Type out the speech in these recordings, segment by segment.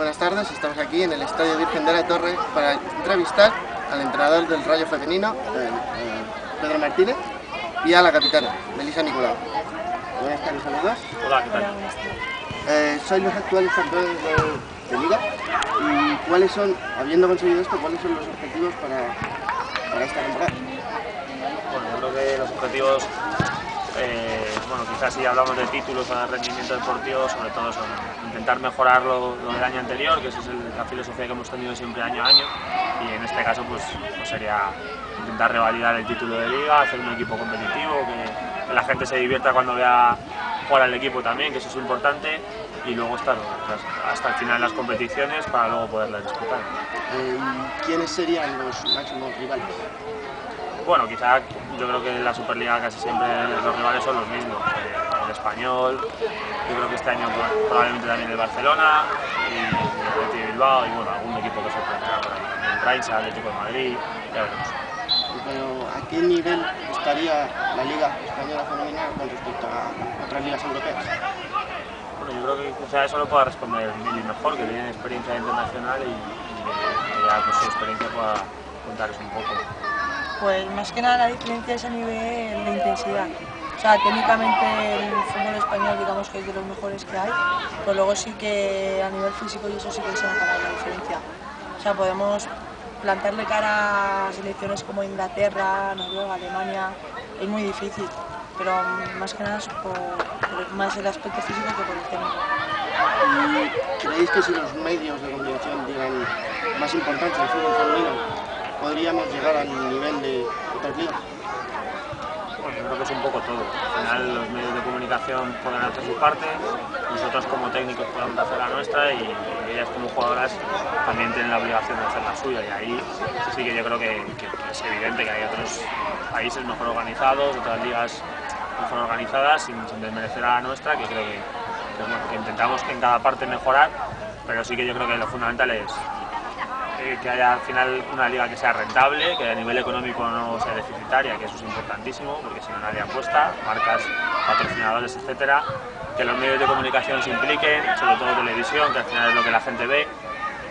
Buenas tardes, estamos aquí en el Estadio Virgen de la Torre para entrevistar al entrenador del Rayo Femenino, eh, eh, Pedro Martínez, y a la capitana, Melissa Nicolau. Buenas tardes a los dos. Hola, ¿qué tal? Eh, sois los actuales campeones de, de Liga y cuáles son, habiendo conseguido esto, cuáles son los objetivos para, para esta temporada. Bueno, yo creo que los objetivos, eh, bueno, quizás si hablamos de títulos de rendimiento deportivo, sobre todo son intentar mejorar lo, del año anterior, que esa es la filosofía que hemos tenido siempre año a año, y en este caso pues, pues sería intentar revalidar el título de liga, hacer un equipo competitivo, que, la gente se divierta cuando vea jugar al equipo también, que eso es importante, y luego estar hasta- hasta el final en las competiciones para luego poderlas disputar. Eh, ¿y ¿Quiénes serían los máximos rivales? Bueno, quizá yo creo que en la Superliga casi siempre los rivales son los mismos. El español, yo creo que este año pues, probablemente también el Barcelona y el Atleti de Bilbao y bueno, algún equipo que sorprenderá por ahí. El Raiza, Atlético de Madrid, ya veremos. Pero ¿a qué nivel estaría la Liga Española Femenina con respecto a otras ligas europeas? Bueno, yo creo que quizá eso lo pueda responder Mili mejor, que tiene experiencia internacional y, y ya pues, su experiencia pueda contaros un poco. Pues más que nada la diferencia es a nivel de intensidad. O sea, técnicamente el fútbol español digamos que es de los mejores que hay, pero luego sí que a nivel físico y eso sí que se nota la diferencia. O sea, podemos plantarle cara a selecciones como Inglaterra, Noruega, Alemania, es muy difícil, pero más que nada es por, más el aspecto físico que por el técnico. ¿Y creéis que si los medios de comunicación dieran más importancia al fútbol femenino, podríamos llegar al nivel de ligas? Bueno, yo creo que es un poco todo. Al final los medios de comunicación pueden hacer su parte, nosotros como técnicos podemos hacer la nuestra y, ellas como jugadoras también tienen la obligación de hacer la suya. Y ahí sí que yo creo que, es evidente que hay otros países mejor organizados, otras ligas mejor organizadas, sin, sin desmerecer a la nuestra, que creo que, intentamos en cada parte mejorar, pero sí que yo creo que lo fundamental es eh, que haya al final una liga que sea rentable, que a nivel económico no sea deficitaria, que eso es importantísimo, porque si no nadie apuesta, marcas, patrocinadores, etcétera, que los medios de comunicación se impliquen, sobre todo televisión, que al final es lo que la gente ve,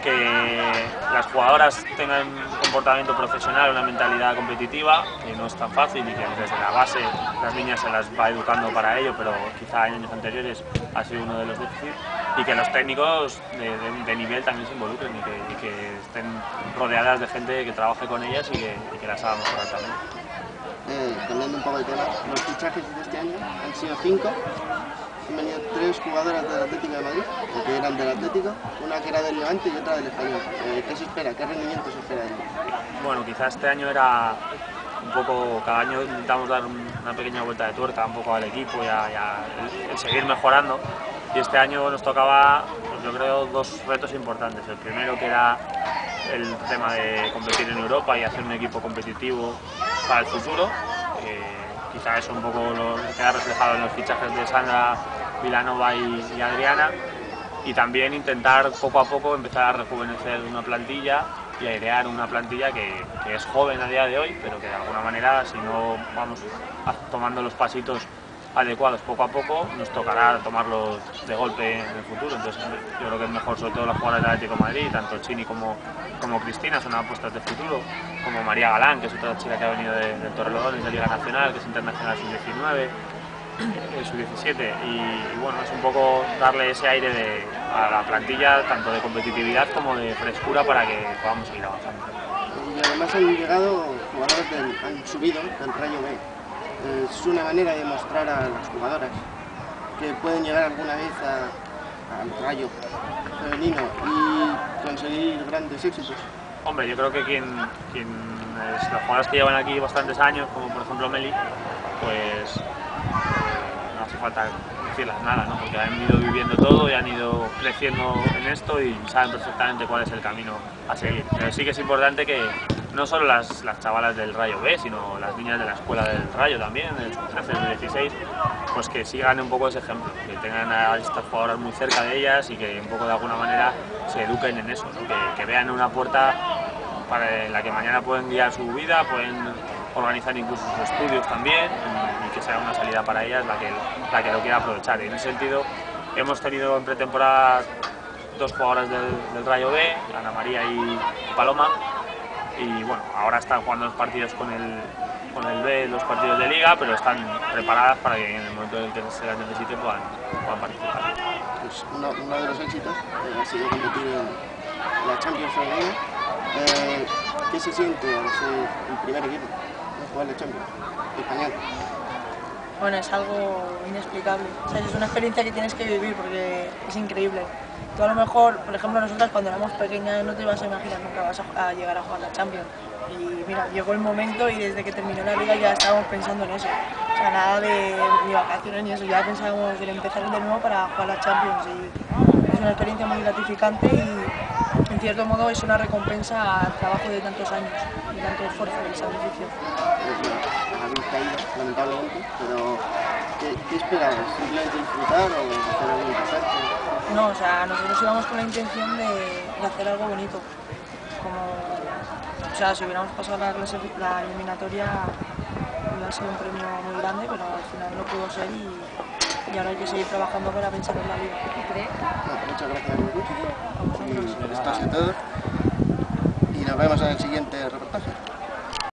que las jugadoras tengan comportamiento profesional, una mentalidad competitiva, que no es tan fácil y que desde la base las niñas se las va educando para ello, pero quizá en años anteriores ha sido uno de los déficits, y que los técnicos de, nivel también se involucren y que, estén rodeadas de gente que trabaje con ellas y que, las haga mejorar también. Eh, un poco de tema, los fichajes de este año han sido cinco. Han venido tres jugadoras del Atlético de Madrid, que eran del Atlético, una que era del Levante y otra del Español. Eh, ¿Qué se espera? ¿Qué rendimiento se espera de ellos? Bueno, quizá este año era un poco, cada año intentamos dar un- una pequeña vuelta de tuerca un poco al equipo y a, seguir mejorando. Y este año nos tocaba, pues yo creo, dos retos importantes. El primero que era el tema de competir en Europa y hacer un equipo competitivo para el futuro. Eh, quizá eso un poco lo queda reflejado en los fichajes de Sandra, Vilanova y, Adriana y también intentar poco a poco empezar a rejuvenecer una plantilla y airear una plantilla que, es joven a día de hoy, pero que de alguna manera, si no vamos a- tomando los pasitos adecuados poco a poco, nos tocará tomarlos de golpe en el futuro. Entonces, yo creo que es mejor, sobre todo las jugadoras del Atlético de Madrid, tanto Chini como, como Cristina, son apuestas de futuro, como María Galán, que es otra chica que ha venido de, del Torrelodones de Liga Nacional, que es internacional sub-19 en su 17 y, y bueno, es un poco darle ese aire de, a la plantilla tanto de competitividad como de frescura para que podamos seguir avanzando. Y además han llegado jugadores del, han subido del Rayo B. Eh, Es una manera de mostrar a las jugadoras que pueden llegar alguna vez a- al Rayo femenino y conseguir grandes éxitos. Hombre, yo creo que quien, quien es, las jugadoras que llevan aquí bastantes años, como por ejemplo Meli, pues eh, hace falta decirles nada, ¿no? porque han ido viviendo todo y han ido creciendo en esto y saben perfectamente cuál es el camino a seguir. Pero sí que es importante que no solo las, las chavalas del Rayo B, sino las niñas de la escuela del Rayo también, del 13, del 16, pues que sigan un poco ese ejemplo, que tengan a estas jugadoras muy cerca de ellas y que un poco de alguna manera se eduquen en eso, ¿no? que, que vean una puerta para la que mañana pueden guiar su vida, pueden organizar incluso sus estudios también que sea una salida para ellas la que, la que lo quiera aprovechar. Y en ese sentido hemos tenido en pretemporada dos jugadoras del, Rayo B, Ana María y Paloma. Y bueno, ahora están jugando los partidos con el, con el B, los partidos de liga, pero están preparadas para que en el momento en el que se las necesite puedan, participar. Pues uno, de los éxitos eh, ha sido competir en la Champions Femenina. Eh, ¿Qué se siente al ser el primer equipo en jugar la Champions español? Bueno, es algo inexplicable. Es una experiencia que tienes que vivir porque es increíble. Tú a lo mejor, por ejemplo, nosotras cuando éramos pequeñas no te ibas a imaginar nunca vas a, llegar a jugar la Champions. Y mira, llegó el momento y desde que terminó la liga ya estábamos pensando en eso. O sea, nada de vacaciones ni eso, ya pensábamos en empezar de nuevo para jugar la Champions. Y es una experiencia muy gratificante y en cierto modo es una recompensa al trabajo de tantos años y tanto esfuerzo y sacrificio. Pero ¿qué, esperabas? ¿Simplemente disfrutar o hacer algo? No, o sea, nosotros íbamos con la intención de, de hacer algo bonito. Como, o sea, si hubiéramos pasado la, clase- la eliminatoria hubiera sido un premio muy grande, pero al final no pudo ser y, y ahora hay que seguir trabajando para pensar en la liga. Bueno, muchas gracias, Luis. Y esto ha sido todo. Y nos vemos en el siguiente reportaje.